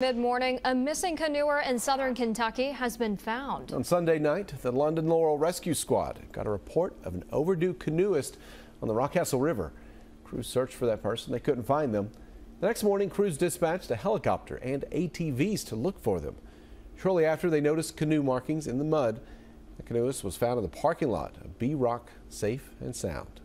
Mid-morning, a missing canoer in southern Kentucky has been found. On Sunday night, the London Laurel Rescue Squad got a report of an overdue canoeist on the Rockcastle River. Crews searched for that person. They couldn't find them. The next morning, crews dispatched a helicopter and ATVs to look for them. Shortly after, they noticed canoe markings in the mud. The canoeist was found in the parking lot of Bee Rock, safe and sound.